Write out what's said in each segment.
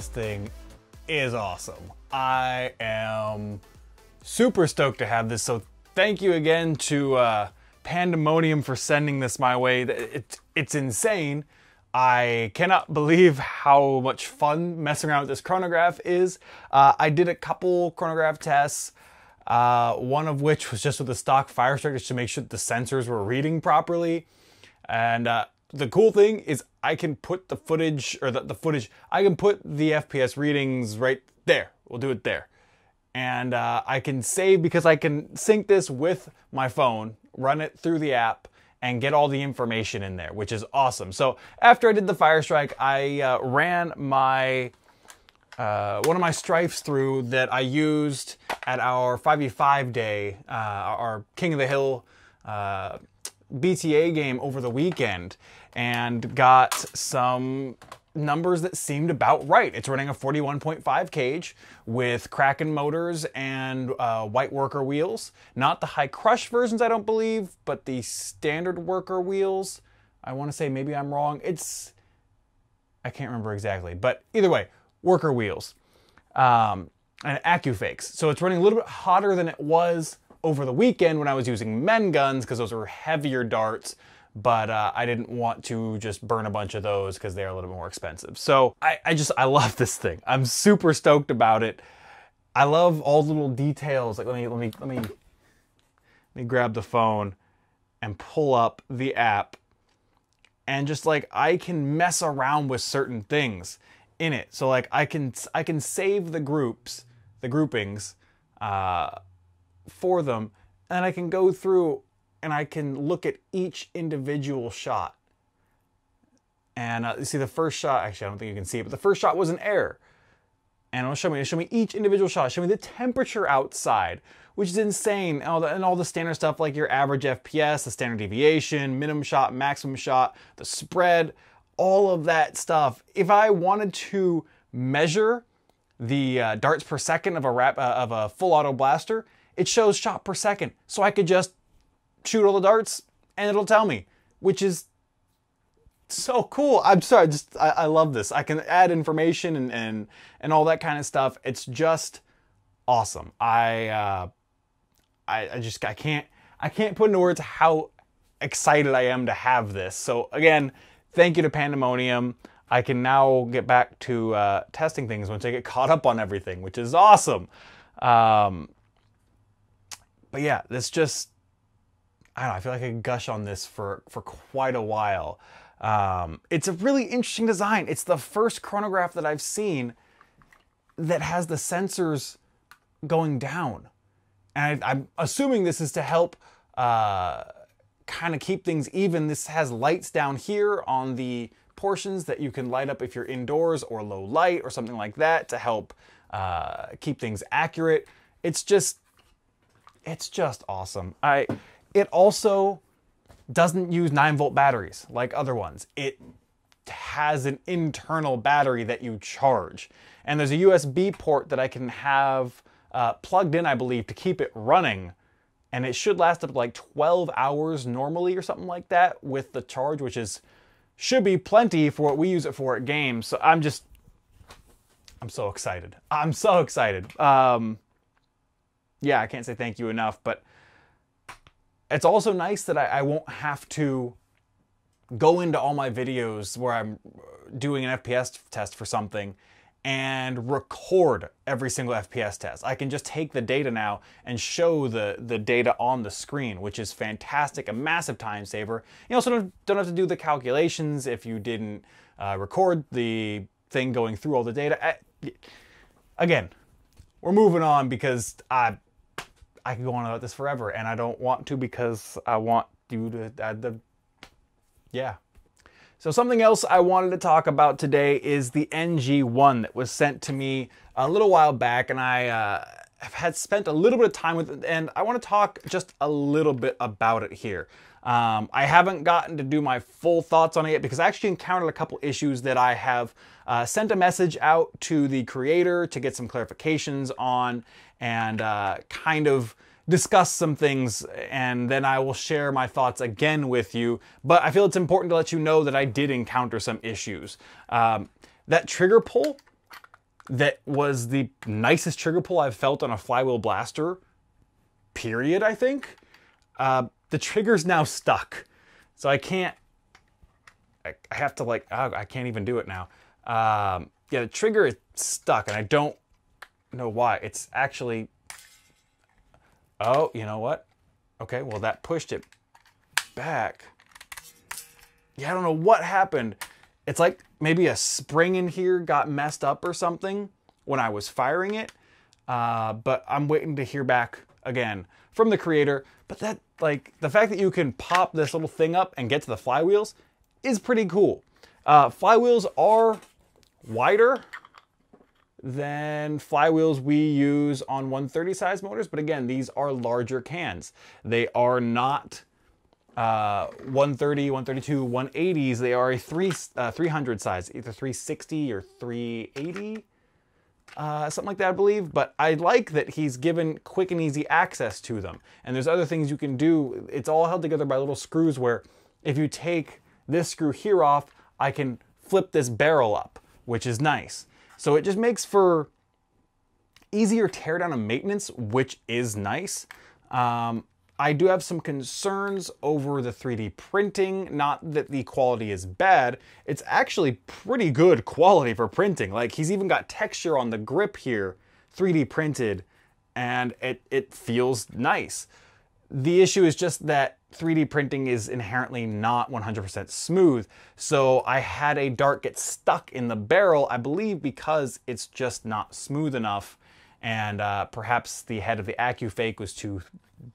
this thing is awesome. I am super stoked to have this. So thank you again to uh, Pandamonium for sending this my way. It, it's insane. I cannot believe how much fun messing around with this chronograph is. Uh, I did a couple chronograph tests, uh, one of which was just with the stock Firestrike to make sure the sensors were reading properly. And uh, the cool thing is I can put the footage or the, the footage, I can put the FPS readings right there. We'll do it there. And uh, I can save because I can sync this with my phone, run it through the app, and get all the information in there, which is awesome. So after I did the Firestrike, I uh, ran my uh, one of my Stryfes through that I used at our 5v5 day, uh, our King of the Hill uh, BTA game over the weekend and got some numbers that seemed about right. It's running a 41.5 cage with Kraken motors and uh, white worker wheels. Not the high crush versions, I don't believe, but the standard worker wheels. I want to say maybe I'm wrong. It's, I can't remember exactly, but either way, worker wheels. Um, and AccuFakes. So it's running a little bit hotter than it was over the weekend when I was using men guns because those are heavier darts but uh, I didn't want to just burn a bunch of those because they're a little bit more expensive. So I, I just, I love this thing. I'm super stoked about it. I love all the little details. Like, let me, let me, let me, let me grab the phone and pull up the app and just like I can mess around with certain things in it. So like I can I can save the groups, the groupings uh, for them, and I can go through and I can look at each individual shot. And uh, you see the first shot, actually, I don't think you can see it, but the first shot was an error. And it'll show me, it'll show me each individual shot, show me the temperature outside, which is insane. And all, the, and all the standard stuff like your average FPS, the standard deviation, minimum shot, maximum shot, the spread, all of that stuff. If I wanted to measure the uh, darts per second of a, rap, uh, of a full auto blaster, it shows shot per second. So I could just shoot all the darts and it'll tell me, which is so cool. I'm sorry, just I, I love this. I can add information and, and and all that kind of stuff. It's just awesome. I uh, I, I just I can't I can't put into words how excited I am to have this. So again, thank you to Pandamonium. I can now get back to uh, testing things once I get caught up on everything, which is awesome. Um, but yeah, this just I don't know, I feel like I gush on this for, for quite a while. Um, it's a really interesting design. It's the first chronograph that I've seen that has the sensors going down. And I, am assuming this is to help uh, kind of keep things even. This has lights down here on the portions that you can light up if you're indoors or low light or something like that to help uh, keep things accurate. It's just, it's just awesome. I it also doesn't use 9 volt batteries like other ones. It has an internal battery that you charge. And there's a USB port that I can have uh, plugged in, I believe, to keep it running. And it should last up to like 12 hours normally or something like that with the charge, which is should be plenty for what we use it for at games. So I'm just, I'm so excited. I'm so excited. Um, yeah, I can't say thank you enough, but it's also nice that I, I won't have to go into all my videos where I'm doing an FPS test for something and record every single FPS test. I can just take the data now and show the, the data on the screen, which is fantastic, a massive time saver. You also don't, don't have to do the calculations if you didn't uh, record the thing going through all the data. Again, we're moving on because I I could go on about this forever, and I don't want to because I want you to. Uh, the, yeah. So something else I wanted to talk about today is the NG1 that was sent to me a little while back, and I uh, have had spent a little bit of time with it, and I want to talk just a little bit about it here. Um, I haven't gotten to do my full thoughts on it yet because I actually encountered a couple issues that I have uh, sent a message out to the creator to get some clarifications on and uh, kind of discuss some things and then I will share my thoughts again with you. But I feel it's important to let you know that I did encounter some issues. Um, that trigger pull that was the nicest trigger pull I've felt on a flywheel blaster, period, I think. Uh, the trigger's now stuck. So I can't, I, have to like, oh, I can't even do it now. Um, yeah, the trigger is stuck and I don't know why. It's actually Oh, you know what? Okay, well, that pushed it back. Yeah, I don't know what happened. It's like maybe a spring in here got messed up or something when I was firing it. Uh, but I'm waiting to hear back again from the creator. But that, like, the fact that you can pop this little thing up and get to the flywheels is pretty cool. Uh, flywheels are wider than flywheels we use on 130 size motors. But again, these are larger cans. They are not uh, 130, 132, 180s. They are a three, uh, 300 size, either 360 or 380. Uh, something like that, I believe. But I like that he's given quick and easy access to them. And there's other things you can do. It's all held together by little screws where if you take this screw here off, I can flip this barrel up, which is nice. So it just makes for easier teardown and maintenance, which is nice. Um, I do have some concerns over the 3D printing. Not that the quality is bad, it's actually pretty good quality for printing. Like he's even got texture on the grip here, 3D printed, and it, it feels nice. The issue is just that 3D printing is inherently not 100% smooth. So I had a dart get stuck in the barrel, I believe because it's just not smooth enough. And uh, perhaps the head of the AccuFake was too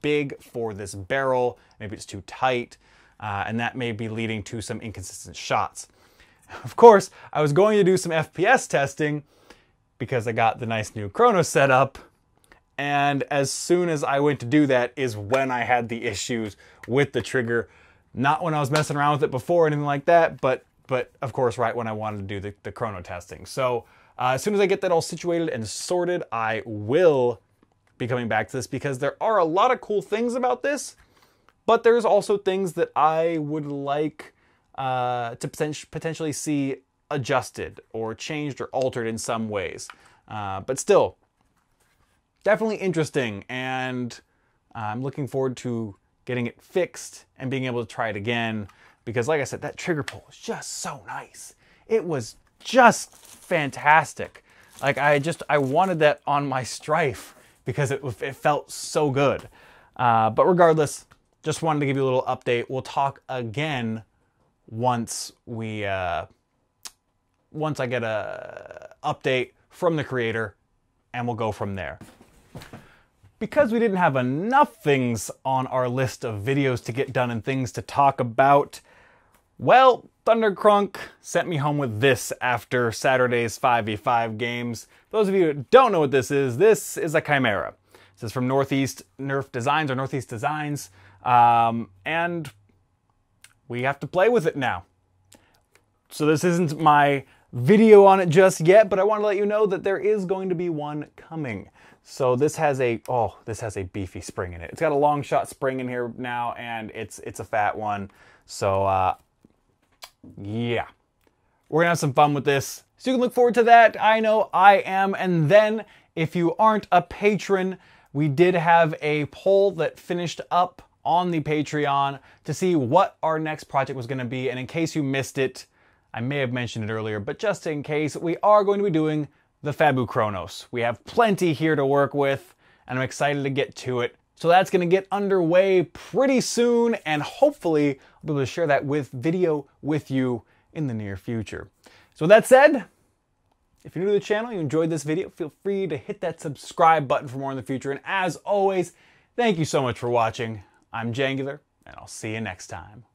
big for this barrel. Maybe it's too tight. Uh, and that may be leading to some inconsistent shots. Of course, I was going to do some FPS testing because I got the nice new Chrono setup and as soon as I went to do that is when I had the issues with the trigger. Not when I was messing around with it before or anything like that, but but of course right when I wanted to do the, the chrono testing. So uh, as soon as I get that all situated and sorted, I will be coming back to this because there are a lot of cool things about this, but there's also things that I would like uh, to potentially see adjusted or changed or altered in some ways. Uh, but still, definitely interesting, and I'm looking forward to getting it fixed and being able to try it again. Because, like I said, that trigger pull was just so nice. It was just fantastic. Like I just I wanted that on my Stryfe because it it felt so good. Uh, but regardless, just wanted to give you a little update. We'll talk again once we uh, once I get a update from the creator, and we'll go from there. Because we didn't have enough things on our list of videos to get done and things to talk about, well, Thundercrunk sent me home with this after Saturday's 5v5 games. those of you who don't know what this is, this is a Chimera. This is from Northeast Nerf Designs or Northeast Designs, um, and we have to play with it now. So this isn't my video on it just yet, but I want to let you know that there is going to be one coming. So this has a, oh, this has a beefy spring in it. It's got a long shot spring in here now and it's, it's a fat one. So uh, yeah, we're gonna have some fun with this. So you can look forward to that. I know I am. And then if you aren't a patron, we did have a poll that finished up on the Patreon to see what our next project was gonna be. And in case you missed it, I may have mentioned it earlier, but just in case, we are going to be doing the Fabu Chronos. We have plenty here to work with, and I'm excited to get to it. So that's going to get underway pretty soon, and hopefully I'll be able to share that with video with you in the near future. So with that said, if you're new to the channel, you enjoyed this video, feel free to hit that subscribe button for more in the future. And as always, thank you so much for watching. I'm Jangular, and I'll see you next time.